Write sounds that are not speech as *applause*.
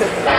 Yeah. *laughs*